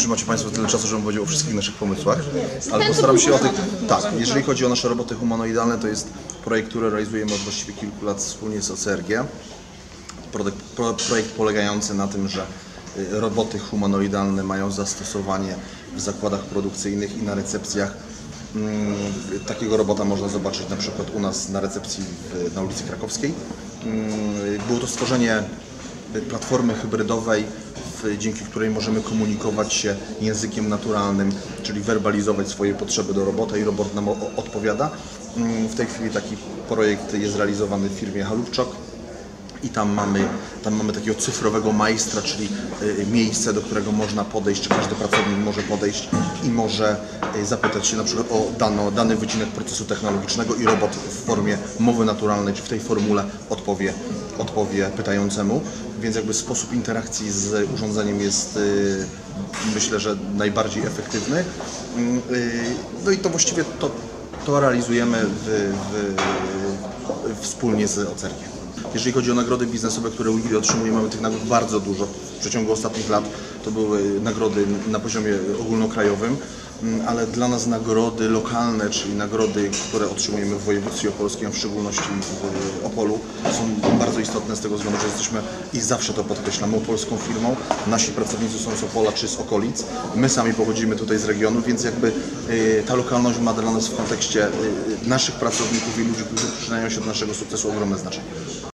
czy macie Państwo tyle czasu, żebym powiedział o wszystkich naszych pomysłach, ale postaram się o tych... Tak, jeżeli chodzi o nasze roboty humanoidalne, to jest projekt, który realizujemy od właściwie kilku lat wspólnie z OCRG. Projekt, pro, projekt polegający na tym, że y, roboty humanoidalne mają zastosowanie w zakładach produkcyjnych i na recepcjach. Mm, Takiego robota można zobaczyć na przykład u nas na recepcji na ulicy Krakowskiej. Mm, Było to stworzenie platformy hybrydowej, dzięki której możemy komunikować się językiem naturalnym, czyli werbalizować swoje potrzeby do robota i robot nam odpowiada. Mm, W tej chwili taki projekt jest realizowany w firmie Halówczok i tam mamy, tam mamy takiego cyfrowego majstra, czyli y, miejsce, do którego można podejść, czy każdy pracownik może podejść i może y, zapytać się na przykład o dano, dany wycinek procesu technologicznego i robot w formie mowy naturalnej, czy w tej formule odpowie, odpowie pytającemu. Więc jakby sposób interakcji z urządzeniem jest y, myślę, że najbardziej efektywny. Mm, y, No i to właściwie to, to realizujemy w, w, wspólnie z OCERGiem. Jeżeli chodzi o nagrody biznesowe, które Wigili otrzymuje, mamy tych nagród bardzo dużo. W przeciągu ostatnich lat to były nagrody na poziomie ogólnokrajowym, mm, ale dla nas nagrody lokalne, czyli nagrody, które otrzymujemy w województwie opolskim, a w szczególności w Opolu, są bardzo istotne z tego względu, że jesteśmy i zawsze to podkreślamy opolską firmą. Nasi pracownicy są z Opola czy z okolic. My sami pochodzimy tutaj z regionu, więc jakby y, ta lokalność ma dla nas w kontekście y, naszych pracowników i ludzi, którzy przyczyniają się do naszego sukcesu ogromne znaczenie.